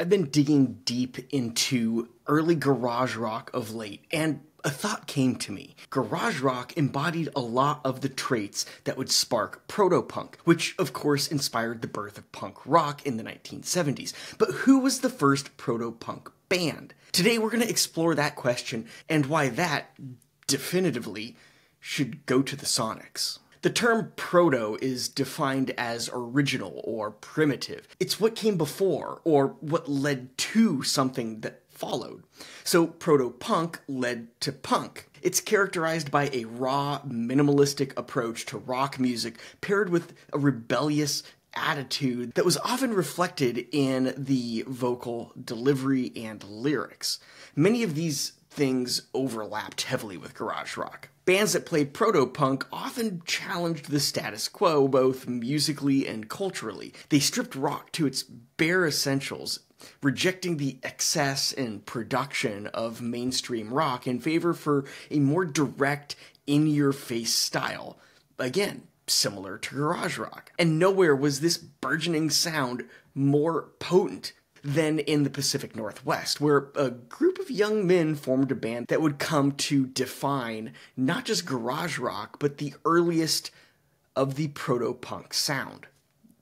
I've been digging deep into early garage rock of late, and a thought came to me. Garage rock embodied a lot of the traits that would spark proto-punk, which of course inspired the birth of punk rock in the 1970s. But who was the first proto-punk band? Today we're going to explore that question and why that, definitively, should go to the Sonics. The term proto is defined as original or primitive. It's what came before or what led to something that followed. So proto punk led to punk. It's characterized by a raw, minimalistic approach to rock music paired with a rebellious attitude that was often reflected in the vocal delivery and lyrics. Many of these things overlapped heavily with garage rock. Bands that played proto punk often challenged the status quo, both musically and culturally. They stripped rock to its bare essentials, rejecting the excess and production of mainstream rock in favor for a more direct, in your face style. Again, similar to garage rock. And nowhere was this burgeoning sound more potent than in the Pacific Northwest, where a group of young men formed a band that would come to define not just garage rock, but the earliest of the proto punk sound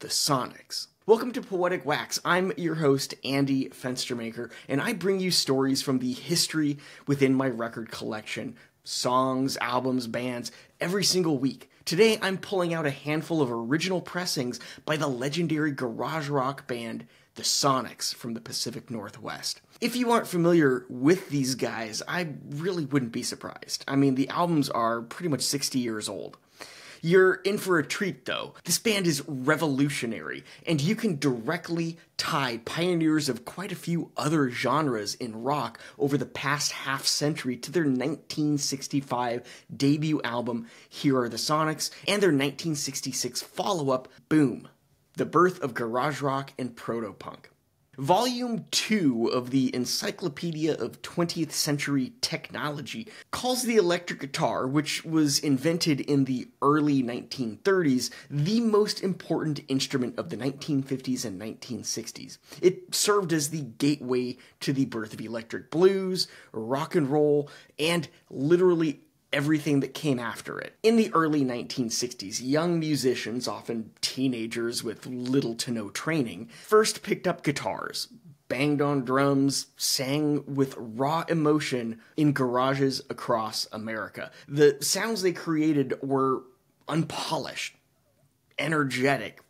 the Sonics. Welcome to Poetic Wax. I'm your host, Andy Fenstermaker, and I bring you stories from the history within my record collection songs, albums, bands, every single week. Today, I'm pulling out a handful of original pressings by the legendary garage rock band the Sonics from the Pacific Northwest. If you aren't familiar with these guys, I really wouldn't be surprised. I mean, the albums are pretty much 60 years old. You're in for a treat though. This band is revolutionary, and you can directly tie pioneers of quite a few other genres in rock over the past half century to their 1965 debut album, Here Are the Sonics, and their 1966 follow up, Boom the Birth of Garage Rock and Proto-Punk. Volume 2 of the Encyclopedia of 20th Century Technology calls the electric guitar, which was invented in the early 1930s, the most important instrument of the 1950s and 1960s. It served as the gateway to the birth of electric blues, rock and roll, and literally everything that came after it. In the early 1960s, young musicians, often teenagers with little to no training, first picked up guitars, banged on drums, sang with raw emotion in garages across America. The sounds they created were unpolished, energetic,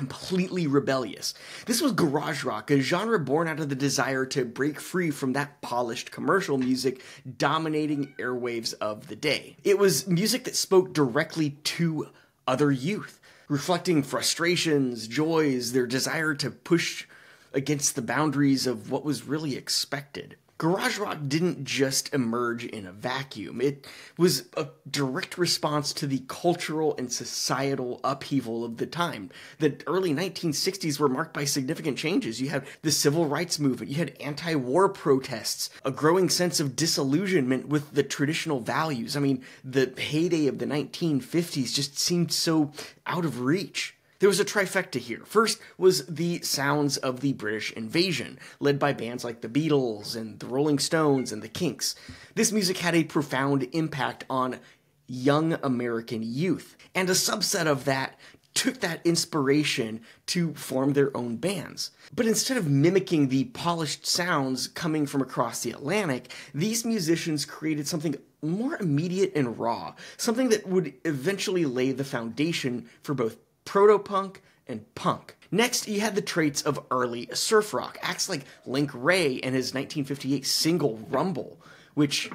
completely rebellious. This was garage rock, a genre born out of the desire to break free from that polished commercial music dominating airwaves of the day. It was music that spoke directly to other youth, reflecting frustrations, joys, their desire to push against the boundaries of what was really expected garage rock didn't just emerge in a vacuum. It was a direct response to the cultural and societal upheaval of the time. The early 1960s were marked by significant changes. You had the civil rights movement, you had anti war protests, a growing sense of disillusionment with the traditional values. I mean, the heyday of the 1950s just seemed so out of reach. There was a trifecta here. First was the sounds of the British invasion, led by bands like the Beatles and the Rolling Stones and the Kinks. This music had a profound impact on young American youth, and a subset of that took that inspiration to form their own bands. But instead of mimicking the polished sounds coming from across the Atlantic, these musicians created something more immediate and raw, something that would eventually lay the foundation for both proto-punk, and punk. Next, you had the traits of early surf rock, acts like Link Wray and his 1958 single Rumble, which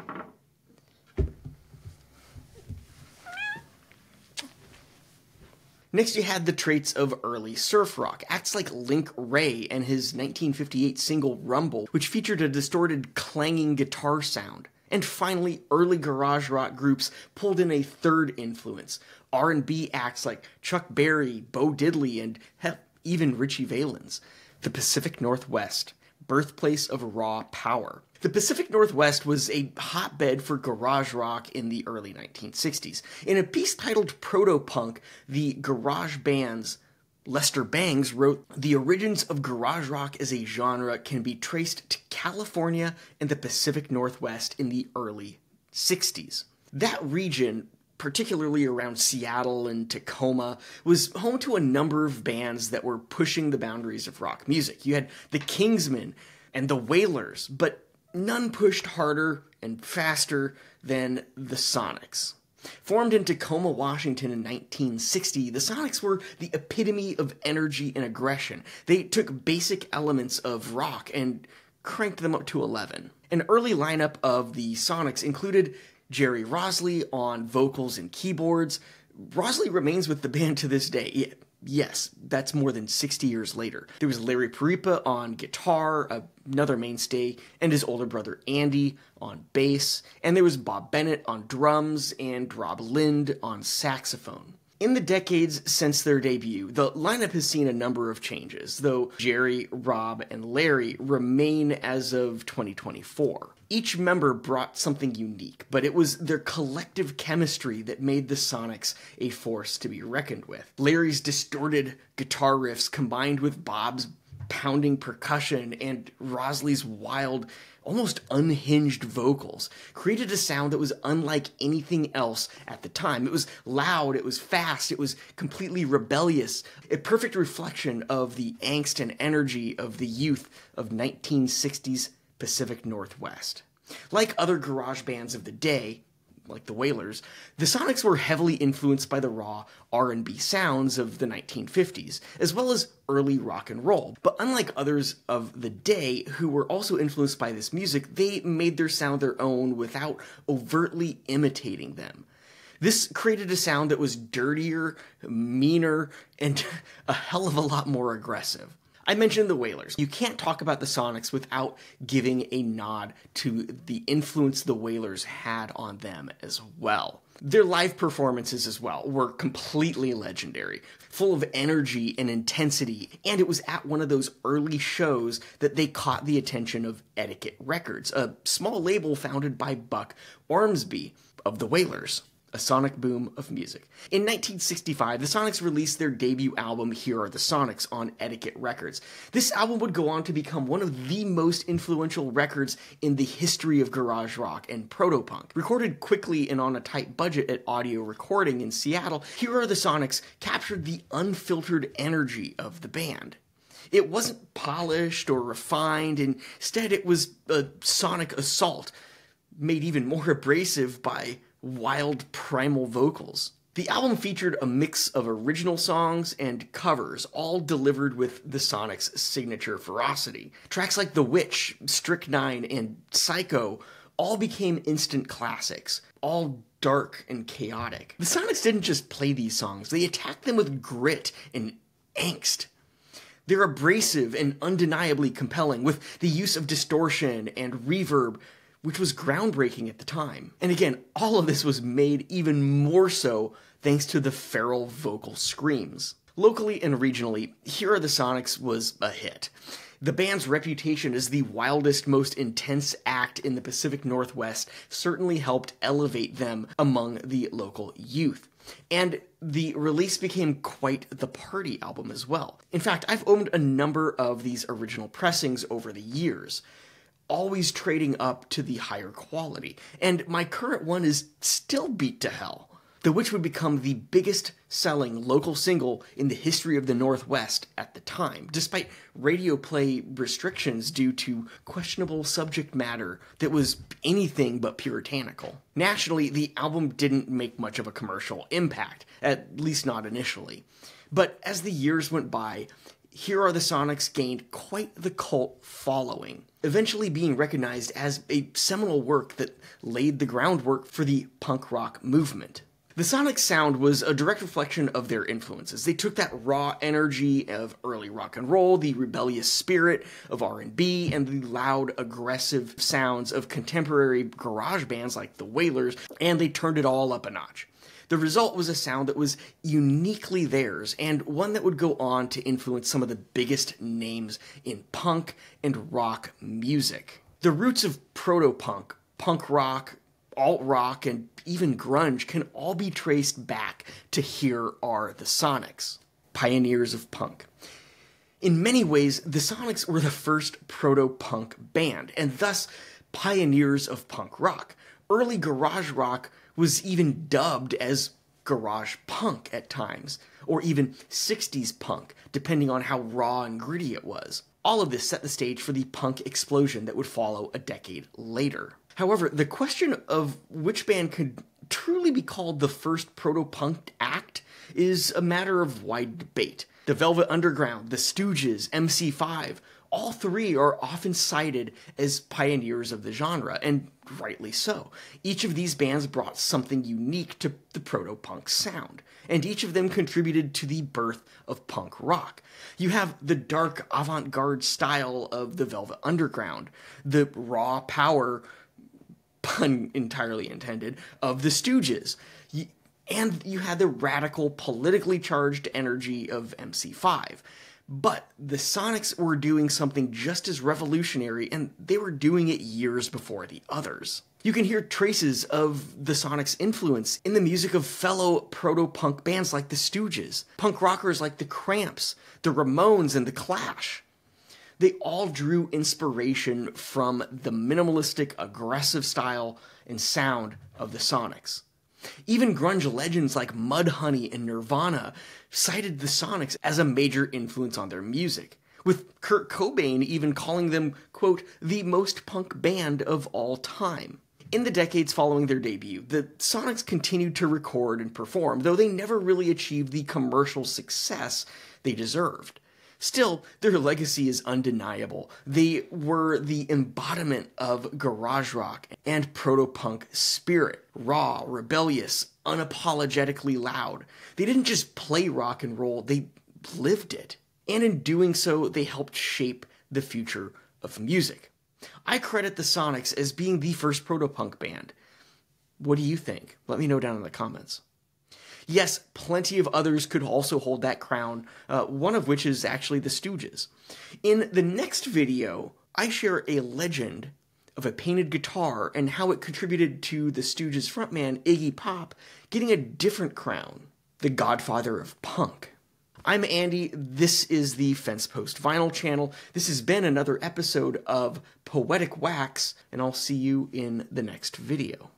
Next, you had the traits of early surf rock, acts like Link Wray and his 1958 single Rumble, which featured a distorted, clanging guitar sound. And finally, early garage rock groups pulled in a third influence, R&B acts like Chuck Berry, Bo Diddley, and hell, even Ritchie Valens. The Pacific Northwest, birthplace of raw power. The Pacific Northwest was a hotbed for garage rock in the early 1960s. In a piece titled Proto Punk, the garage bands Lester Bangs wrote The origins of garage rock as a genre can be traced to California and the Pacific Northwest in the early 60s. That region, particularly around Seattle and Tacoma, was home to a number of bands that were pushing the boundaries of rock music. You had the Kingsmen and the Wailers, but none pushed harder and faster than the Sonics. Formed in Tacoma, Washington in 1960, the Sonics were the epitome of energy and aggression. They took basic elements of rock and cranked them up to 11. An early lineup of the Sonics included Gerry Roslie on vocals and keyboards. Roslie remains with the band to this day. Yes, that's more than 60 years later. There was Larry Parypa on guitar, another mainstay, and his older brother Andy on bass, and there was Bob Bennett on drums and Rob Lind on saxophone. In the decades since their debut, the lineup has seen a number of changes, though Gerry, Rob, and Larry remain as of 2024. Each member brought something unique, but it was their collective chemistry that made the Sonics a force to be reckoned with. Larry's distorted guitar riffs combined with Bob's pounding percussion and Roslie's wild almost unhinged vocals, created a sound that was unlike anything else at the time. It was loud, it was fast, it was completely rebellious, a perfect reflection of the angst and energy of the youth of 1960s Pacific Northwest. Like other garage bands of the day, like the Wailers, the Sonics were heavily influenced by the raw R&B sounds of the 1950s, as well as early rock and roll. But unlike others of the day who were also influenced by this music, they made their sound their own without overtly imitating them. This created a sound that was dirtier, meaner, and a hell of a lot more aggressive. I mentioned the Wailers. You can't talk about the Sonics without giving a nod to the influence the Wailers had on them as well. Their live performances as well were completely legendary, full of energy and intensity, and it was at one of those early shows that they caught the attention of Etiquette Records, a small label founded by Buck Ormsby of the Wailers a sonic boom of music. In 1965, the Sonics released their debut album, Here Are the Sonics, on Etiquette Records. This album would go on to become one of the most influential records in the history of garage rock and proto-punk. Recorded quickly and on a tight budget at Audio Recording in Seattle, Here Are the Sonics captured the unfiltered energy of the band. It wasn't polished or refined, instead, it was a sonic assault, made even more abrasive by wild primal vocals. The album featured a mix of original songs and covers, all delivered with the Sonics' signature ferocity. Tracks like The Witch, Strychnine, and Psycho all became instant classics, all dark and chaotic. The Sonics didn't just play these songs, they attacked them with grit and angst. They're abrasive and undeniably compelling, with the use of distortion and reverb which was groundbreaking at the time. And again, all of this was made even more so thanks to the feral vocal screams. Locally and regionally, Here Are the Sonics was a hit. The band's reputation as the wildest, most intense act in the Pacific Northwest certainly helped elevate them among the local youth. And the release became quite the party album as well. In fact, I've owned a number of these original pressings over the years always trading up to the higher quality. And my current one is still beat to hell. The Witch would become the biggest selling local single in the history of the Northwest at the time, despite radio play restrictions due to questionable subject matter that was anything but puritanical. Nationally, the album didn't make much of a commercial impact, at least not initially. But as the years went by, here Are the Sonics gained quite the cult following, eventually being recognized as a seminal work that laid the groundwork for the punk rock movement. The Sonic sound was a direct reflection of their influences. They took that raw energy of early rock and roll, the rebellious spirit of R&B, and the loud, aggressive sounds of contemporary garage bands like the Wailers, and they turned it all up a notch. The result was a sound that was uniquely theirs and one that would go on to influence some of the biggest names in punk and rock music. The roots of proto punk, punk rock, alt rock, and even grunge can all be traced back to Here Are the Sonics. pioneers of punk. In many ways, the Sonics were the first proto punk band, and thus pioneers of punk rock. Early garage rock was even dubbed as garage punk at times, or even 60s punk, depending on how raw and gritty it was. All of this set the stage for the punk explosion that would follow a decade later. However, the question of which band could truly be called the first proto punk act is a matter of wide debate. The Velvet Underground, The Stooges, MC5, all three are often cited as pioneers of the genre, and rightly so. Each of these bands brought something unique to the proto punk sound, and each of them contributed to the birth of punk rock. You have the dark avant garde style of the Velvet Underground, the raw power, pun entirely intended, of the Stooges. And you had the radical, politically charged energy of MC5. But the Sonics were doing something just as revolutionary, and they were doing it years before the others. You can hear traces of the Sonics' influence in the music of fellow proto punk bands like the Stooges, punk rockers like the Cramps, the Ramones, and the Clash. They all drew inspiration from the minimalistic, aggressive style and sound of the Sonics. Even grunge legends like Mudhoney and Nirvana cited the Sonics as a major influence on their music, with Kurt Cobain even calling them, quote, the most punk band of all time. In the decades following their debut, the Sonics continued to record and perform, though they never really achieved the commercial success they deserved. Still, their legacy is undeniable. They were the embodiment of garage rock and proto punk spirit raw, rebellious, unapologetically loud. They didn't just play rock and roll, they lived it. And in doing so, they helped shape the future of music. I credit the Sonics as being the first proto punk band. What do you think? Let me know down in the comments. Yes, plenty of others could also hold that crown, uh, one of which is actually the Stooges. In the next video, I share a legend of a painted guitar and how it contributed to the Stooges frontman Iggy Pop getting a different crown, the godfather of punk. I'm Andy. This is the FensePost Vinyl channel. This has been another episode of Poetic Wax, and I'll see you in the next video.